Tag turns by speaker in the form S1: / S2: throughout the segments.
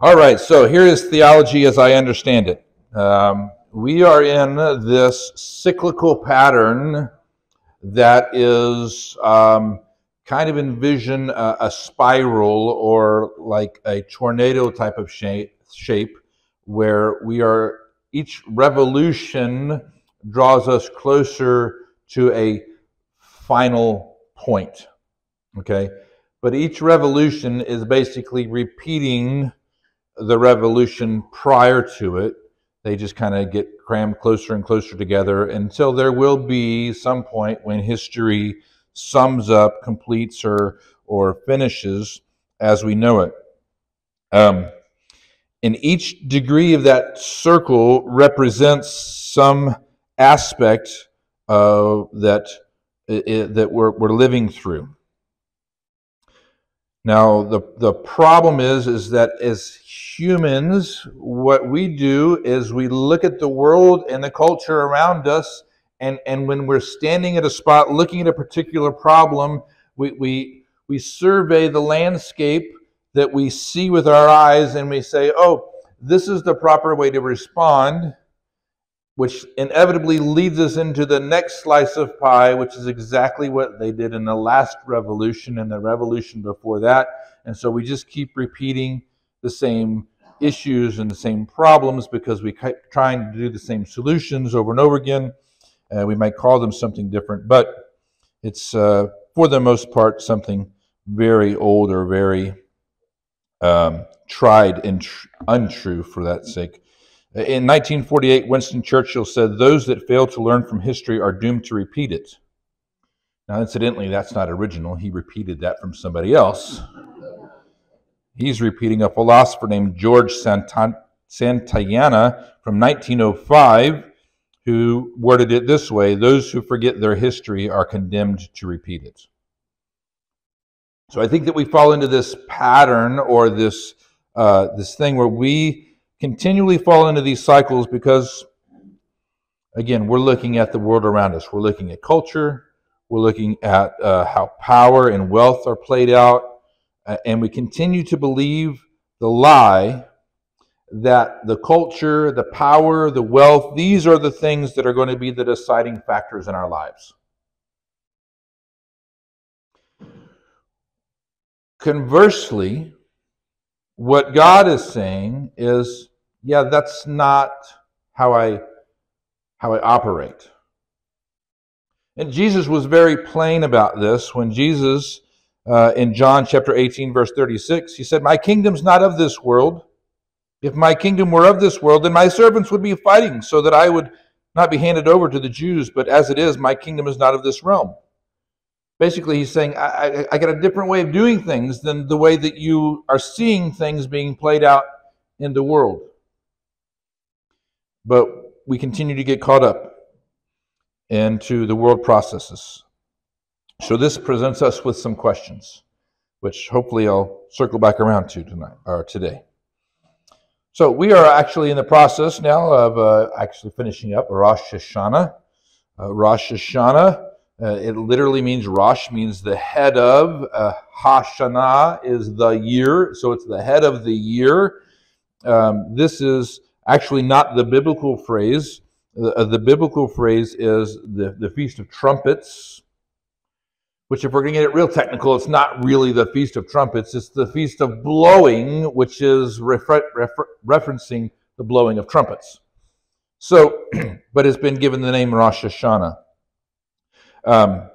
S1: All right, so here is theology as I understand it. Um, we are in this cyclical pattern that is um, kind of envision a, a, spiral or like a tornado type of shape, shape where we are each revolution draws us closer to a final point. Okay, but each revolution is basically repeating the revolution prior to it. They just kind of get crammed closer and closer together until there will be some point when history sums up, completes, or, or finishes as we know it. Um, and each degree of that circle represents some aspect uh, that, that we're, we're living through. Now, the, the problem is, is that as humans, what we do is we look at the world and the culture around us, and, and when we're standing at a spot looking at a particular problem, we, we, we survey the landscape that we see with our eyes and we say, oh, this is the proper way to respond which inevitably leads us into the next slice of pie, which is exactly what they did in the last revolution and the revolution before that. And so we just keep repeating the same issues and the same problems because we keep trying to do the same solutions over and over again. Uh, we might call them something different, but it's uh, for the most part something very old or very um, tried and tr- untrue for that sake. In 1948, Winston Churchill said, Those that fail to learn from history are doomed to repeat it. Now, incidentally, that's not original. He repeated that from somebody else. He's repeating a philosopher named George Santayana from 1905 who worded it this way Those who forget their history are condemned to repeat it. So I think that we fall into this pattern or this, uh, this thing where we continually fall into these cycles because, again, we're looking at the world around us. We're looking at culture. We're looking at uh, how power and wealth are played out. Uh, and we continue to believe the lie that the culture, the power, the wealth, these are the things that are going to be the deciding factors in our lives. Conversely, what God is saying is yeah, that's not how I how I operate. And Jesus was very plain about this when Jesus, uh, in John chapter 18, verse 36, he said, My kingdom's not of this world. If my kingdom were of this world, then my servants would be fighting so that I would not be handed over to the Jews. But as it is, my kingdom is not of this realm. Basically, he's saying, I, I, I got a different way of doing things than the way that you are seeing things being played out in the world but we continue to get caught up into the world processes. So this presents us with some questions, which hopefully I'll circle back around to tonight or today. So we are actually in the process now of uh, actually finishing up Rosh Hashanah. Uh, Rosh Hashanah, uh, it literally means Rosh means the head of. Uh, Hashanah is the year, so it's the head of the year. Um, this is actually not the biblical phrase. The, uh, the biblical phrase is the, the Feast of Trumpets, which, if we're going to get it real technical, it's not really the Feast of Trumpets. It's the Feast of Blowing, which is refer- refer- referencing the blowing of trumpets. So, but it's been given the name Rosh Hashanah. Um,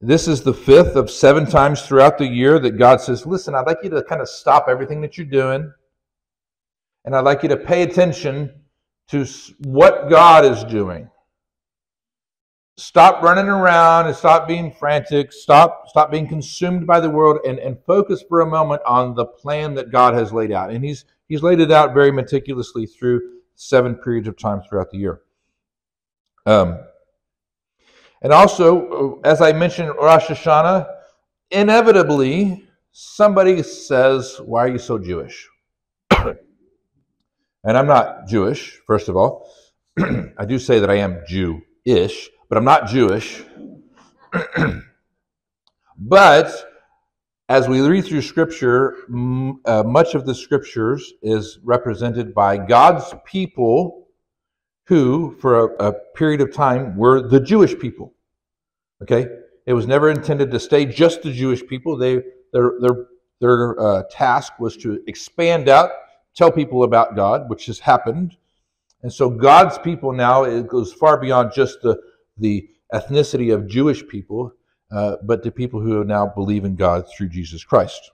S1: this is the fifth of seven times throughout the year that God says, Listen, I'd like you to kind of stop everything that you're doing and I'd like you to pay attention to what God is doing. Stop running around and stop being frantic. Stop, stop being consumed by the world and, and focus for a moment on the plan that God has laid out. And he's, he's laid it out very meticulously through seven periods of time throughout the year. Um, and also, as I mentioned, Rosh Hashanah, inevitably, somebody says, Why are you so Jewish? And I'm not Jewish, first of all. I do say that I am Jew-ish, but I'm not Jewish. but as we read through Scripture, m- uh, much of the Scriptures is represented by God's people who, for a, a period of time, were the Jewish people. Okay? It was never intended to stay just the Jewish people. They, their, their, their uh, task was to expand out, tell people about God, which has happened. And so God's people now, it goes far beyond just the, the ethnicity of Jewish people, uh, but the people who now believe in God through Jesus Christ.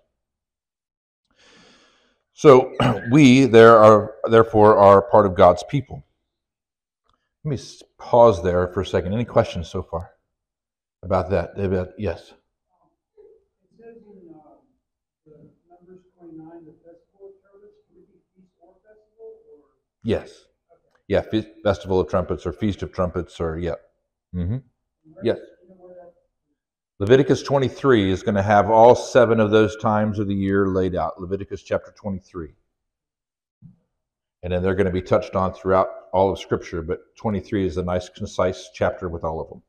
S1: So we there are therefore are part of God's people. Let me pause there for a second. Any questions so far about that? About, yes.
S2: It says in uh, the Numbers 29, the festival of trumpets, can it be feast or festival? Or?
S1: Yes. Yeah, Fe- Festival of Trumpets or Feast of Trumpets or yeah. hmm Yes. Leviticus 23 is going to have all seven of those times of the year laid out. Leviticus chapter 23. And then they're going to be touched on throughout all of Scripture, but 23 is a nice, concise chapter with all of them.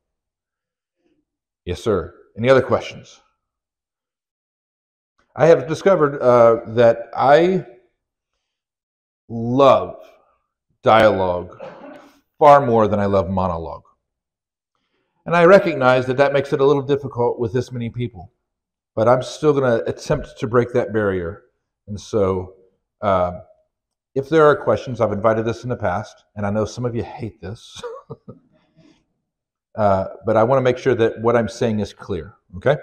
S1: Yes, sir. Any other questions? I have discovered uh, that I love dialogue far more than I love monologue. And I recognize that that makes it a little difficult with this many people, but I'm still going to attempt to break that barrier. And so, uh, if there are questions, I've invited this in the past, and I know some of you hate this, uh, but I want to make sure that what I'm saying is clear, okay?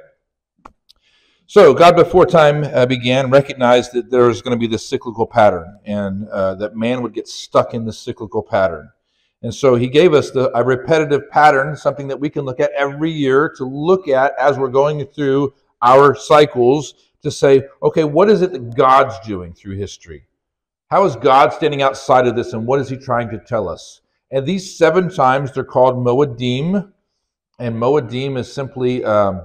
S1: So, God before time uh, began recognized that there was going to be this cyclical pattern and uh, that man would get stuck in this cyclical pattern. And so he gave us the, a repetitive pattern, something that we can look at every year to look at as we're going through our cycles to say, okay, what is it that God's doing through history? How is God standing outside of this and what is he trying to tell us? And these seven times they're called Moedim. And Moedim is simply um,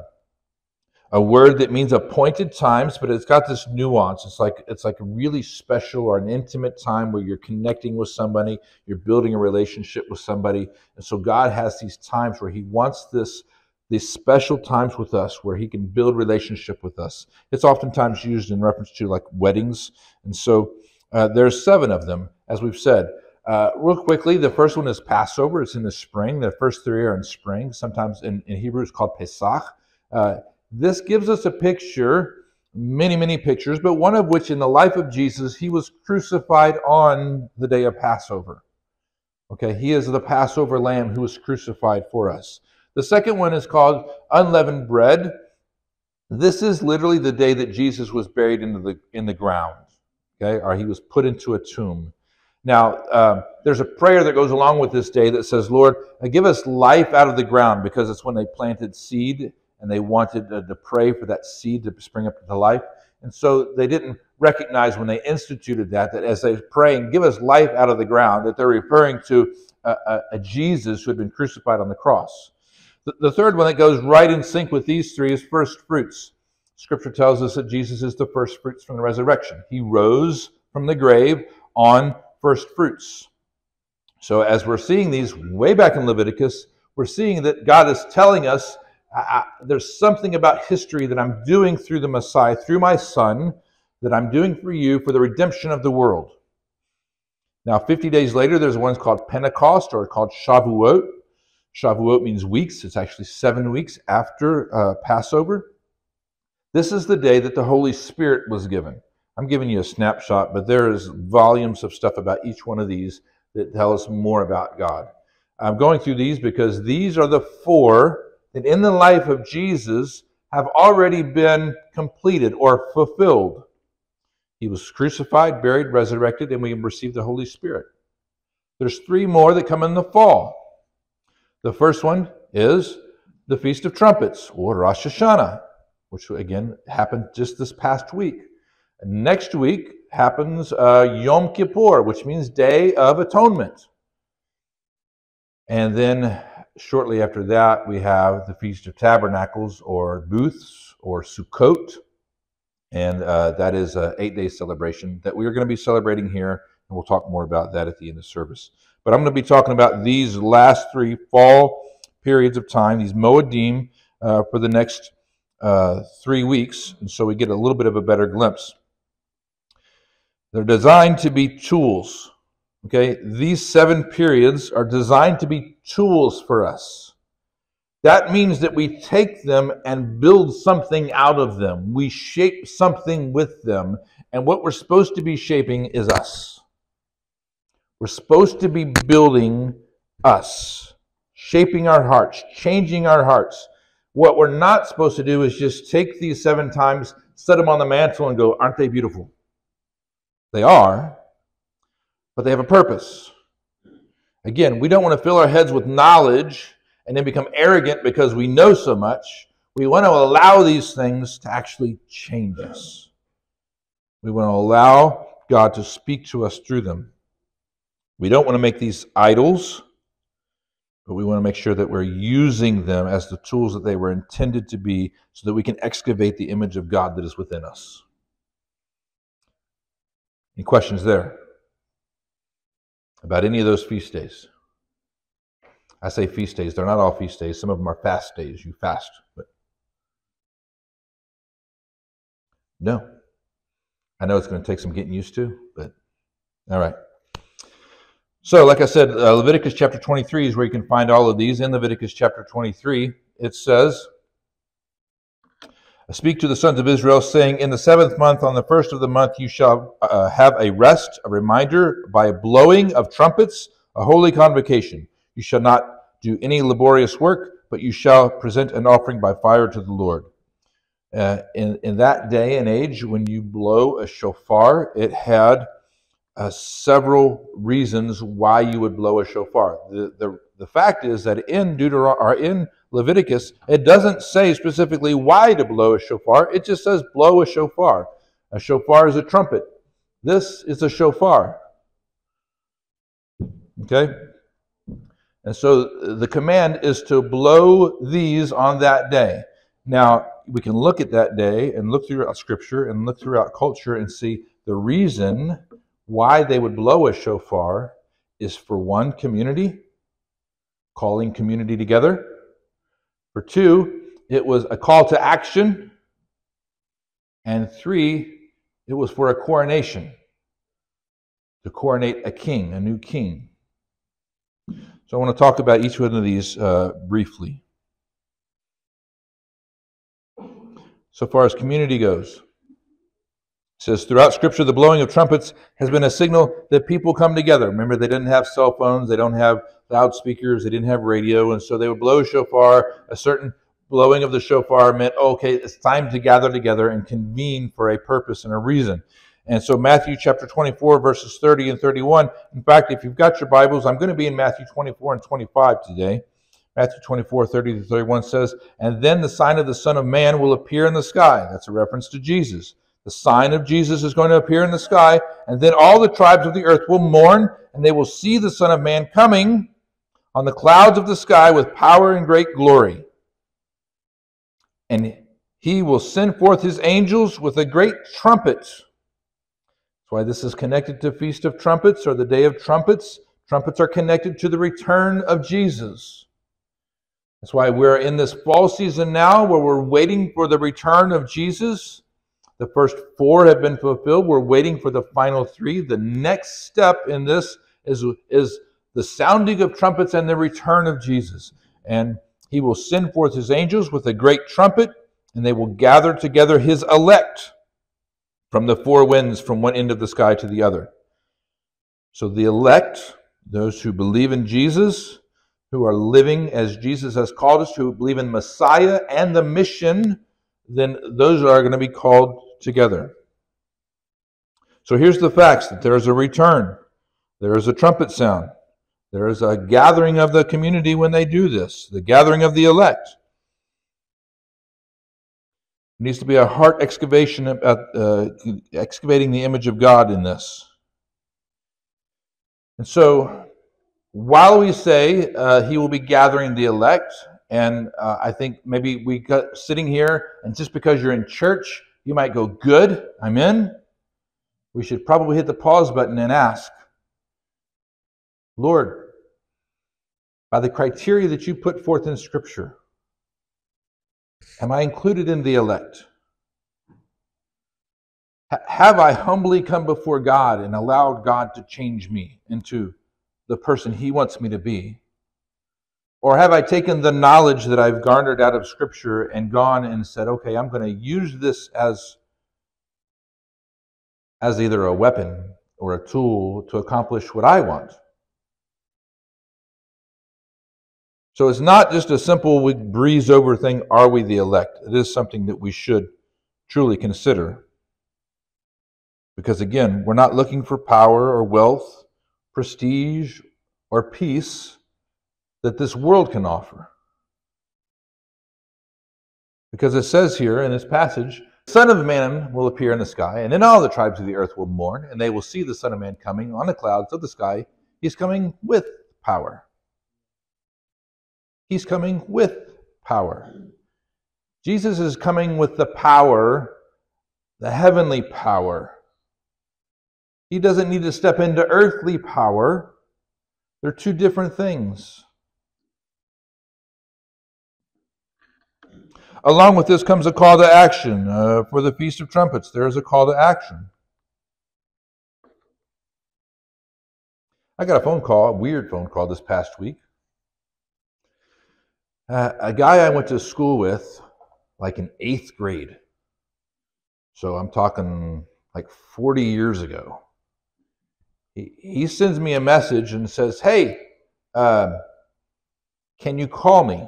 S1: a word that means appointed times, but it's got this nuance. It's like it's like a really special or an intimate time where you're connecting with somebody, you're building a relationship with somebody. And so God has these times where He wants this these special times with us where He can build relationship with us. It's oftentimes used in reference to like weddings, and so uh, there's seven of them, as we've said. Uh, real quickly, the first one is Passover. It's in the spring. The first three are in spring. Sometimes in, in Hebrew it's called Pesach. Uh, this gives us a picture, many, many pictures, but one of which in the life of Jesus, he was crucified on the day of Passover. Okay, he is the Passover lamb who was crucified for us. The second one is called unleavened bread. This is literally the day that Jesus was buried into the in the ground. Okay, or he was put into a tomb. Now, uh, there's a prayer that goes along with this day that says, Lord, give us life out of the ground, because it's when they planted seed and they wanted to, pray for that seed to spring up to life. And so they didn't recognize when they instituted that, that as they're praying, give us life out of the ground, that they're referring to a, a, a Jesus who had been crucified on the cross. The, the third one that goes right in sync with these three is first fruits. Scripture tells us that Jesus is the first fruits from the resurrection. He rose from the grave on first fruits. So, as we're seeing these way back in Leviticus, we're seeing that God is telling us I, I, there's something about history that I'm doing through the Messiah, through my Son, that I'm doing for you for the redemption of the world. Now, 50 days later, there's one called Pentecost or called Shavuot. Shavuot means weeks. It's actually seven weeks after uh, Passover. This is the day that the Holy Spirit was given. I'm giving you a snapshot, but there is volumes of stuff about each one of these that tell us more about God. I'm going through these because these are the four that in the life of Jesus have already been completed or fulfilled. He was crucified, buried, resurrected, and we receive the Holy Spirit. There's three more that come in the fall. The first one is the Feast of Trumpets, or Rosh Hashanah, which again happened just this past week. Next week happens uh, Yom Kippur, which means Day of Atonement. And then shortly after that, we have the Feast of Tabernacles or Booths or Sukkot. And uh, that is an eight day celebration that we are going to be celebrating here. And we'll talk more about that at the end of service. But I'm going to be talking about these last three fall periods of time, these Moedim, uh, for the next uh, three weeks, and so we get a little bit of a better glimpse. They're designed to be tools. Okay, these seven periods are designed to be tools for us. That means that we take them and build something out of them. We shape something with them. And what we're supposed to be shaping is us. We're supposed to be building us, shaping our hearts, changing our hearts. What we're not supposed to do is just take these seven times, set them on the mantle, and go, Aren't they beautiful? They are, but they have a purpose. Again, we don't want to fill our heads with knowledge and then become arrogant because we know so much. We want to allow these things to actually change us. We want to allow God to speak to us through them. We don't want to make these idols, but we want to make sure that we're using them as the tools that they were intended to be so that we can excavate the image of God that is within us. Any questions there about any of those feast days? I say feast days. They're not all feast days. Some of them are fast days. You fast. But no. I know it's going to take some getting used to, but all right. So, like I said, uh, Leviticus chapter 23 is where you can find all of these. In Leviticus chapter 23, it says, Speak to the sons of Israel, saying, In the seventh month, on the first of the month, you shall uh, have a rest, a reminder, by blowing of trumpets, a holy convocation. You shall not do any laborious work, but you shall present an offering by fire to the Lord. Uh, in, in that day and age, when you blow a shofar, it had uh, several reasons why you would blow a shofar. The, the, the fact is that in Deuteron- or in Leviticus, it doesn't say specifically why to blow a shofar. It just says blow a shofar. A shofar is a trumpet. This is a shofar. Okay? And so the command is to blow these on that day. Now, we can look at that day and look throughout Scripture and look throughout culture and see the reason why they would blow a shofar is for one, community, calling community together. For two, it was a call to action. And three, it was for a coronation, to coronate a king, a new king. So I want to talk about each one of these uh, briefly. So far as community goes, says throughout Scripture, the blowing of trumpets has been a signal that people come together. Remember, they didn't have cell phones, they don't have loudspeakers, they didn't have radio, and so they would blow a shofar. A certain blowing of the shofar meant, okay, it's time to gather together and convene for a purpose and a reason. And so, Matthew chapter 24, verses 30 and 31. In fact, if you've got your Bibles, I'm going to be in Matthew 24 and 25 today. Matthew 24, 30 to 31 says, And then the sign of the Son of Man will appear in the sky. That's a reference to Jesus. The sign of Jesus is going to appear in the sky, and then all the tribes of the earth will mourn, and they will see the Son of Man coming on the clouds of the sky with power and great glory. And he will send forth his angels with a great trumpet that's why this is connected to Feast of Trumpets or the Day of Trumpets. Trumpets are connected to the return of Jesus. That's why we're in this fall season now where we're waiting for the return of Jesus. The first four have been fulfilled. We're waiting for the final three. The next step in this is, is the sounding of trumpets and the return of Jesus. And he will send forth his angels with a great trumpet, and they will gather together his elect from the four winds from one end of the sky to the other. So the elect, those who believe in Jesus, who are living as Jesus has called us, who believe in Messiah and the mission, then those are going to be called together. So here's the facts that there is a return, there is a trumpet sound, there is a gathering of the community when they do this, the gathering of the elect. There needs to be a heart excavation about uh, excavating the image of God in this. And so, while we say uh, he will be gathering the elect, and uh, I think maybe we got sitting here, and just because you're in church, you might go, Good, I'm in. We should probably hit the pause button and ask, Lord, by the criteria that you put forth in Scripture, Am I included in the elect? have I humbly come before God and allowed God to change me into the person He wants me to be? Or have I taken the knowledge that I've garnered out of Scripture and gone and said, okay, I'm going to use this as, as either a weapon or a tool to accomplish what I want? So it's not just a simple we breeze over thing, are we the elect? It is something that we should truly consider. Because again, we're not looking for power or wealth, prestige or peace that this world can offer. Because it says here in this passage, the Son of Man will appear in the sky, and then all the tribes of the earth will mourn, and they will see the Son of Man coming on the clouds of the sky. He's coming with power. He's coming with power. Jesus is coming with the power, the heavenly power. He doesn't need to step into earthly power. They're two different things. Along with this comes a call to action. Uh, for the Feast of Trumpets, there is a call to action. I got a phone call, a weird phone call this past week. Uh, a guy I went to school with, like in eighth grade. So I'm talking like 40 years ago. He, he sends me a message and says, Hey, uh, can you call me?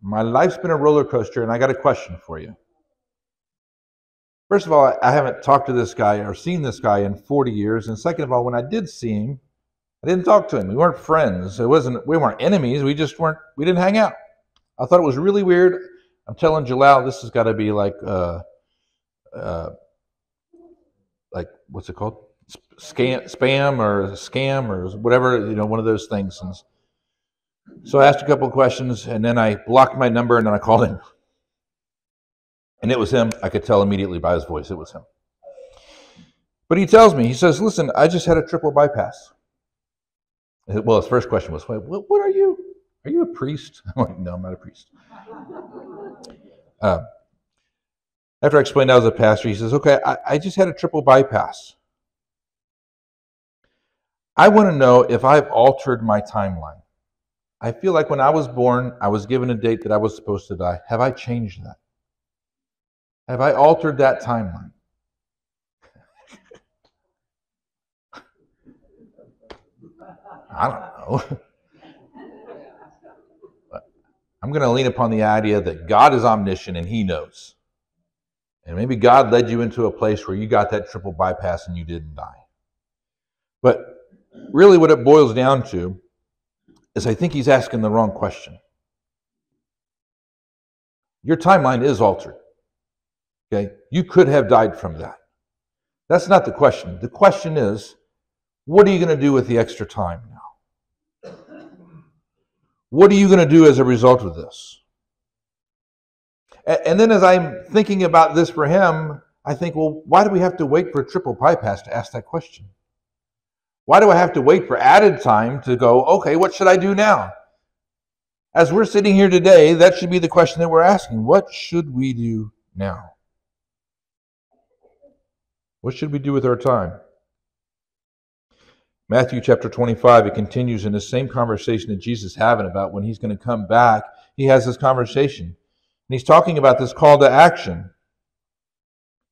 S1: My life's been a roller coaster, and I got a question for you. First of all, I haven't talked to this guy or seen this guy in 40 years. And second of all, when I did see him, I didn't talk to him. We weren't friends. It wasn't we weren't enemies. We just weren't we didn't hang out. I thought it was really weird. I'm telling Jalal this has got to be like uh uh like what's it called? Scam, spam or scam or whatever, you know, one of those things. And so I asked a couple of questions and then I blocked my number and then I called him. And it was him. I could tell immediately by his voice it was him. But he tells me, he says, Listen, I just had a triple bypass. Well, his first question was, What, what are you? Are you a priest? I'm like, No, I'm not a priest. Uh, after I explained I was a pastor, he says, Okay, I, I just had a triple bypass. I want to know if I've altered my timeline. I feel like when I was born, I was given a date that I was supposed to die. Have I changed that? Have I altered that timeline? I don't know. I'm going to lean upon the idea that God is omniscient and He knows. And maybe God led you into a place where you got that triple bypass and you didn't die. But really, what it boils down to is I think he's asking the wrong question. Your timeline is altered. Okay? You could have died from that. That's not the question. The question is, what are you going to do with the extra time now? What are you going to do as a result of this? And then as I'm thinking about this for him, I think, well, why do we have to wait for triple bypass to ask that question? Why do I have to wait for added time to go, okay, what should I do now? As we're sitting here today, that should be the question that we're asking. What should we do now? What should we do with our time? Matthew chapter 25, it continues in the same conversation that Jesus is having about when he's going to come back. He has this conversation. And he's talking about this call to action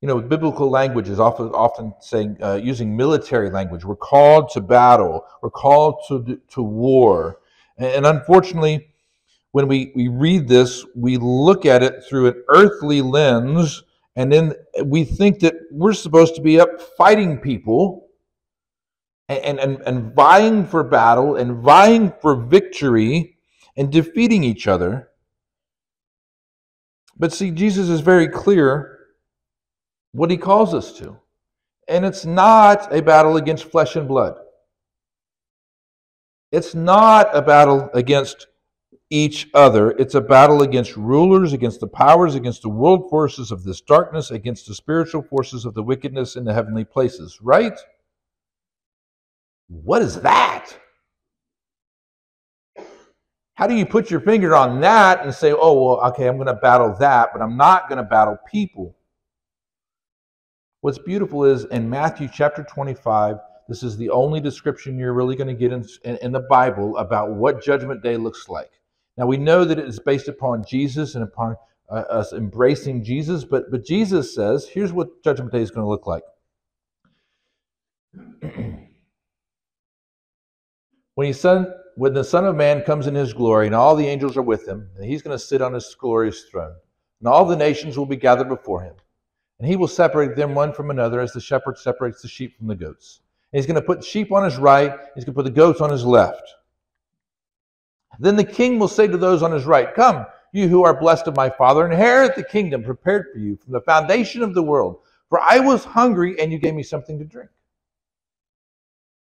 S1: you know, biblical language is often often saying uh, using military language. We're called to battle. We're called to to war, and unfortunately, when we we read this, we look at it through an earthly lens, and then we think that we're supposed to be up fighting people, and and and vying for battle, and vying for victory, and defeating each other. But see, Jesus is very clear what he calls us to. And it's not a battle against flesh and blood. It's not a battle against each other. It's a battle against rulers, against the powers, against the world forces of this darkness, against the spiritual forces of the wickedness in the heavenly places, right? What is that? How do you put your finger on that and say, oh, well, okay, I'm going to battle that, but I'm not going to battle people? What's beautiful is in Matthew chapter 25, this is the only description you're really going to get in, in, in, the Bible about what Judgment Day looks like. Now, we know that it is based upon Jesus and upon uh, us embracing Jesus, but, but Jesus says, here's what Judgment Day is going to look like. when, he son, when the Son of Man comes in his glory and all the angels are with him, and he's going to sit on his glorious throne, and all the nations will be gathered before him. And he will separate them one from another as the shepherd separates the sheep from the goats. And he's going to put the sheep on his right, he's going to put the goats on his left. Then the king will say to those on his right, Come, you who are blessed of my Father, inherit the kingdom prepared for you from the foundation of the world. For I was hungry, and you gave me something to drink.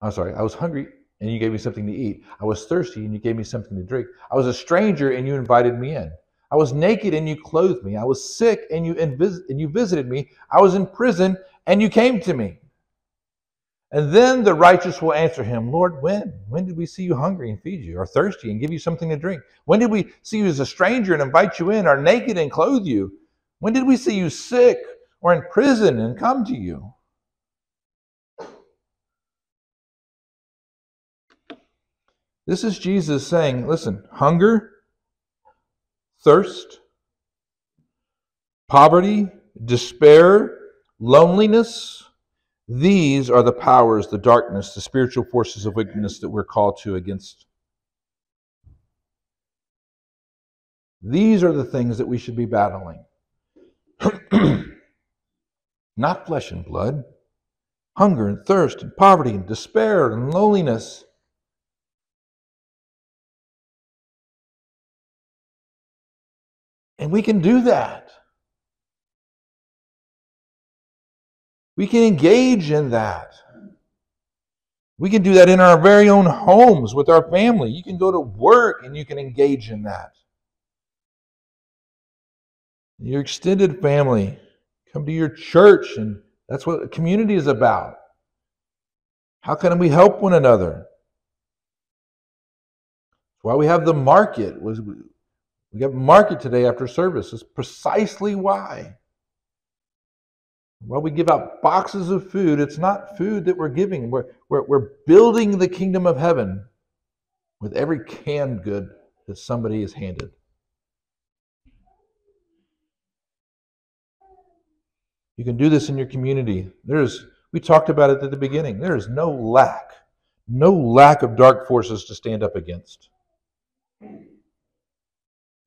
S1: I'm sorry, I was hungry, and you gave me something to eat. I was thirsty, and you gave me something to drink. I was a stranger, and you invited me in. I was naked and you clothed me. I was sick and you, invis- and you visited me. I was in prison and you came to me. And then the righteous will answer him, Lord, when? When did we see you hungry and feed you, or thirsty and give you something to drink? When did we see you as a stranger and invite you in, or naked and clothe you? When did we see you sick or in prison and come to you? This is Jesus saying, listen, hunger thirst, poverty, despair, loneliness. These are the powers, the darkness, the spiritual forces of wickedness that we're called to against. These are the things that we should be battling. Not flesh and blood, hunger and thirst and poverty and despair and loneliness. And we can do that. We can engage in that. We can do that in our very own homes with our family. You can go to work and you can engage in that. Your extended family, come to your church, and that's what community is about. How can we help one another? Why we have the market. We got market today after service. Is precisely why. While we give out boxes of food, it's not food that we're giving. We're, we're, we're building the kingdom of heaven with every canned good that somebody is handed. You can do this in your community. There's, we talked about it at the beginning. There is no lack, no lack of dark forces to stand up against.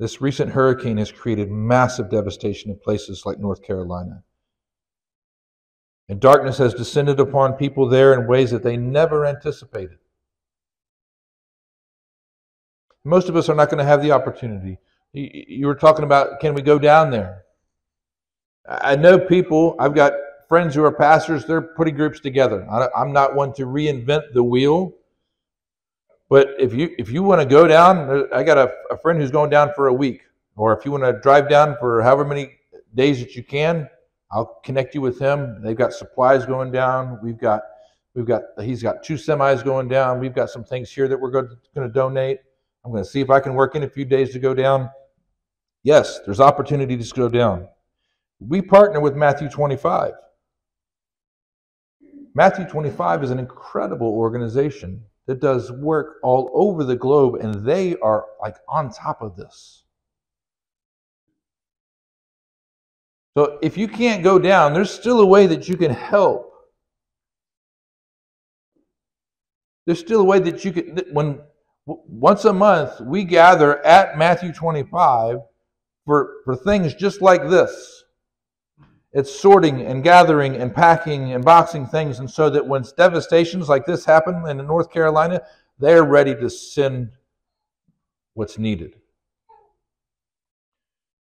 S1: This recent hurricane has created massive devastation in places like North Carolina. And darkness has descended upon people there in ways that they never anticipated. Most of us are not going to have the opportunity. You were talking about can we go down there? I know people, I've got friends who are pastors, they're putting groups together. I'm not one to reinvent the wheel. But if you if you want to go down, I got a, a friend who's going down for a week. Or if you want to drive down for however many days that you can, I'll connect you with him. They've got supplies going down. We've got we've got he's got two semis going down. We've got some things here that we're going to, going to donate. I'm going to see if I can work in a few days to go down. Yes, there's opportunity to go down. We partner with Matthew 25. Matthew 25 is an incredible organization that does work all over the globe, and they are like on top of this. So if you can't go down, there's still a way that you can help. There's still a way that you can, when once a month we gather at Matthew 25 for, for things just like this. It's sorting and gathering and packing and boxing things, and so that when devastations like this happen in North Carolina, they're ready to send what's needed.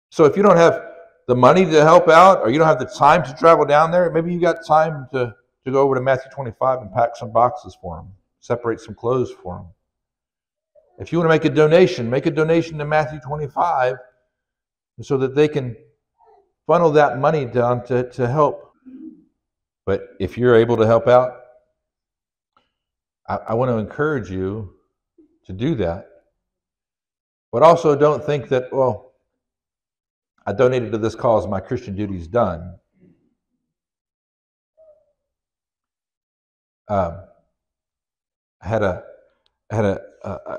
S1: So if you don't have the money to help out, or you don't have the time to travel down there, maybe you got time to, to go over to Matthew 25 and pack some boxes for them, separate some clothes for them. If you want to make a donation, make a donation to Matthew 25 so that they can funnel that money down to, to help. But if you're able to help out, I, I want to encourage you to do that. But also don't think that, well, I donated to this cause, my Christian duty is done. Um, I had a, I had a, a,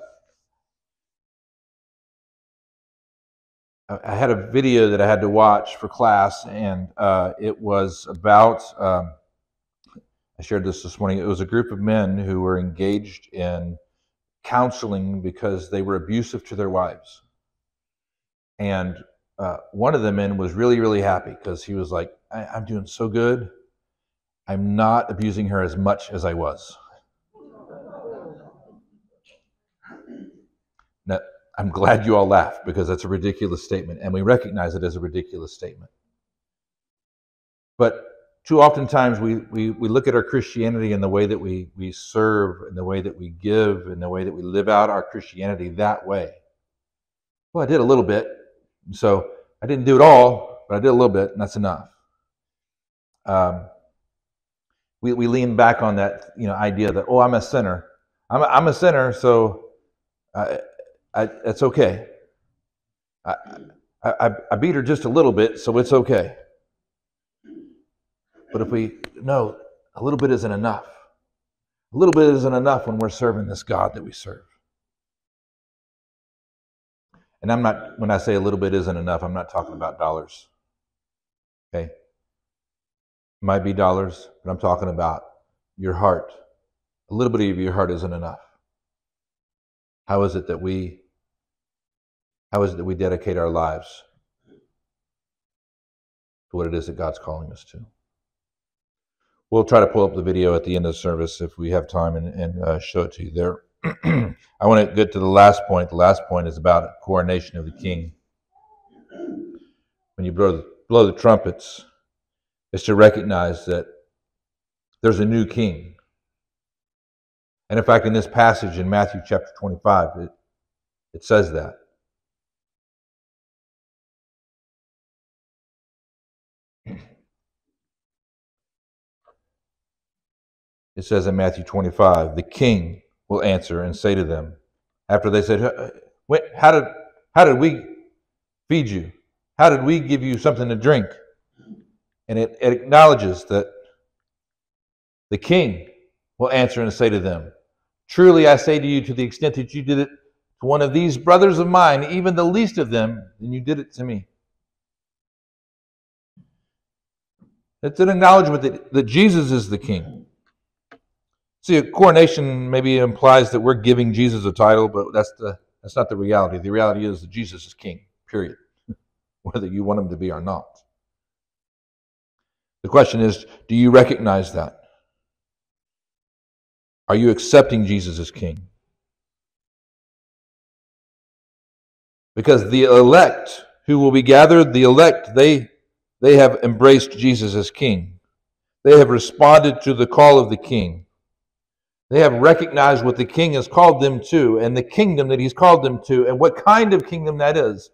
S1: I had a video that I had to watch for class, and uh, it was about. Um, I shared this this morning. It was a group of men who were engaged in counseling because they were abusive to their wives, and uh, one of the men was really, really happy because he was like, I- "I'm doing so good. I'm not abusing her as much as I was." Now, I'm glad you all laughed because that's a ridiculous statement, and we recognize it as a ridiculous statement. But too oftentimes we, we, we look at our Christianity and the way that we, we serve and the way that we give and the way that we live out our Christianity that way. Well, I did a little bit, so I didn't do it all, but I did a little bit, and that's enough. Um, we, we lean back on that you know idea that oh I'm a sinner, I'm a, I'm a sinner, so I, I, it's okay. I, I, I beat her just a little bit, so it's okay. But if we, no, a little bit isn't enough. A little bit isn't enough when we're serving this God that we serve. And I'm not, when I say a little bit isn't enough, I'm not talking about dollars. Okay? Might be dollars, but I'm talking about your heart. A little bit of your heart isn't enough. How is it that we how is it that we dedicate our lives to what it is that God's calling us to? We'll try to pull up the video at the end of the service if we have time and, and uh, show it to you there. I want to get to the last point. The last point is about coronation of the king. When you blow the, blow the trumpets, it's to recognize that there's a new king. And in fact, in this passage in Matthew chapter 25, it, it says that. It says in Matthew 25, the king will answer and say to them, after they said, uh, How did, how did we feed you? How did we give you something to drink? And it, it acknowledges that the king will answer and say to them, Truly I say to you, to the extent that you did it to one of these brothers of mine, even the least of them, then you did it to me. It's an acknowledgement that, that Jesus is the king. See, a coronation maybe implies that we're giving Jesus a title, but that's the that's not the reality. The reality is that Jesus is king, period. Whether you want him to be or not. The question is, do you recognize that? Are you accepting Jesus as king? Because the elect who will be gathered, the elect, they they have embraced Jesus as king. They have responded to the call of the king. They have recognized what the king has called them to and the kingdom that he's called them to and what kind of kingdom that is.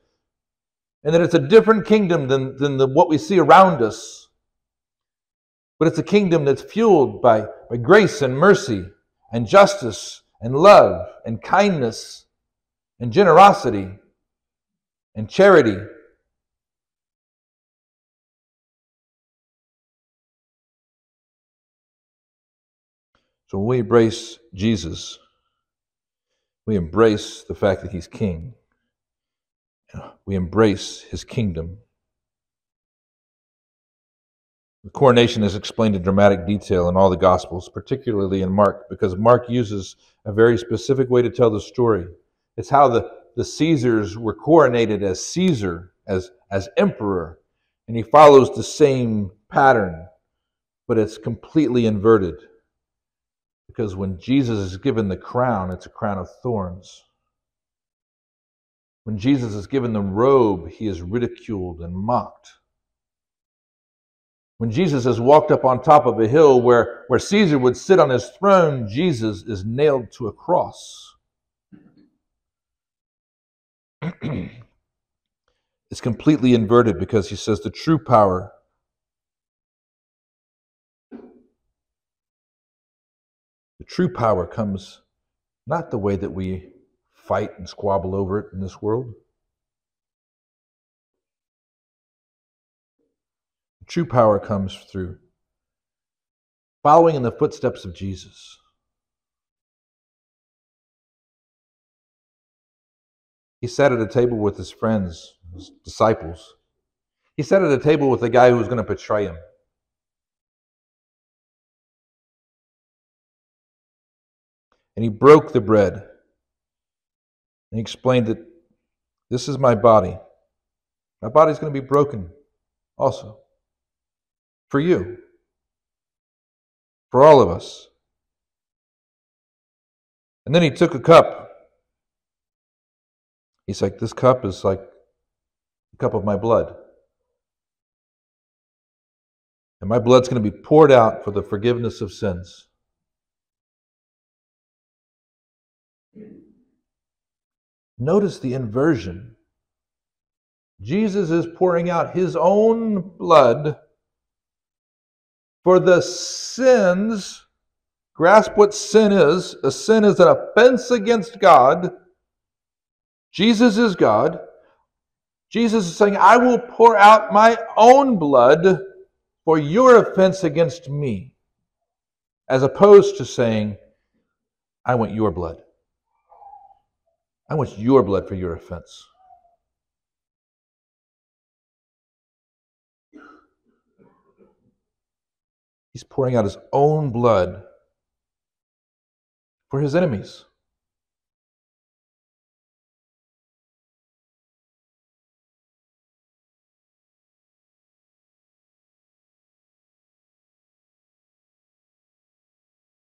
S1: And that it's a different kingdom than, than the, what we see around us. But it's a kingdom that's fueled by, by grace and mercy and justice and love and kindness and generosity and charity So when we embrace Jesus, we embrace the fact that he's king. Uh, we embrace his kingdom. The coronation is explained in dramatic detail in all the Gospels, particularly in Mark, because Mark uses a very specific way to tell the story. It's how the, the Caesars were coronated as Caesar, as, as emperor, and he follows the same pattern, but it's completely inverted. Because when Jesus is given the crown, it's a crown of thorns. When Jesus is given the robe, he is ridiculed and mocked. When Jesus is walked up on top of a hill where, where Caesar would sit on his throne, Jesus is nailed to a cross. it's completely inverted because he says the true power The true power comes not the way that we fight and squabble over it in this world. The True power comes through following in the footsteps of Jesus. He sat at a table with his friends, his disciples. He sat at a table with the guy who was going to betray him. And he broke the bread. And he explained that this is my body. My body's going to be broken also. For you. For all of us. And then he took a cup. He's like, This cup is like a cup of my blood. And my blood's going to be poured out for the forgiveness of sins. Notice the inversion. Jesus is pouring out his own blood for the sins. Grasp what sin is. A sin is an offense against God. Jesus is God. Jesus is saying, I will pour out my own blood for your offense against me, as opposed to saying, I want your blood. I want your blood for your offense. He's pouring out his own blood for his enemies.